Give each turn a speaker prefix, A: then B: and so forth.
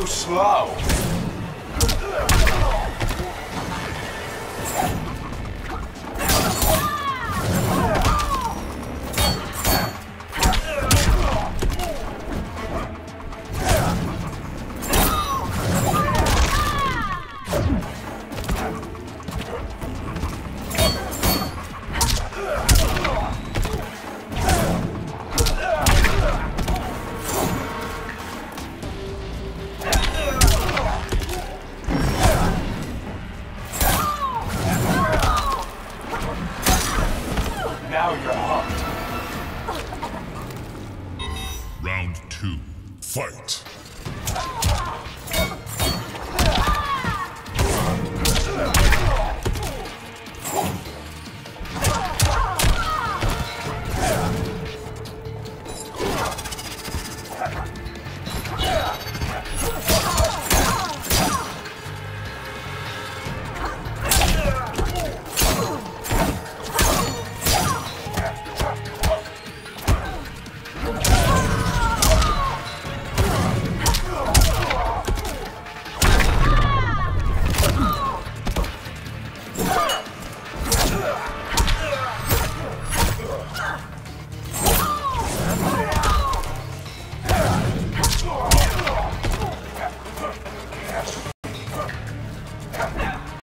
A: too slow. two, fight!